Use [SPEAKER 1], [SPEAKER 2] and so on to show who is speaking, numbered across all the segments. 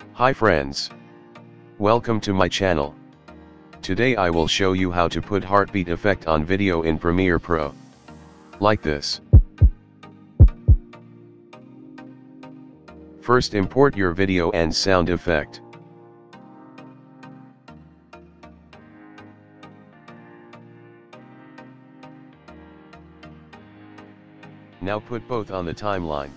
[SPEAKER 1] Hi friends. Welcome to my channel. Today I will show you how to put heartbeat effect on video in Premiere Pro. Like this. First import your video and sound effect. Now put both on the timeline.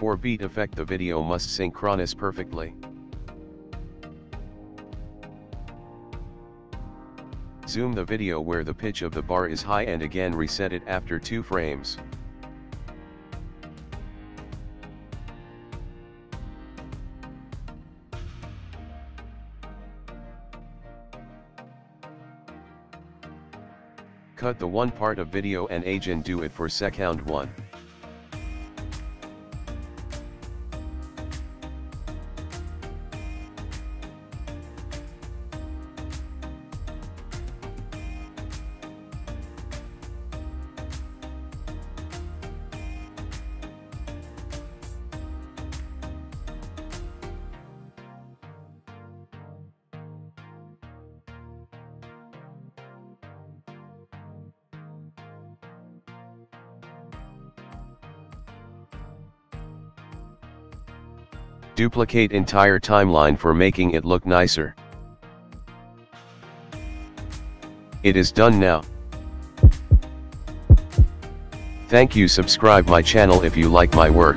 [SPEAKER 1] For beat effect the video must synchronize perfectly. Zoom the video where the pitch of the bar is high and again reset it after 2 frames. Cut the one part of video and agent do it for second one. Duplicate entire timeline for making it look nicer. It is done now. Thank you subscribe my channel if you like my work.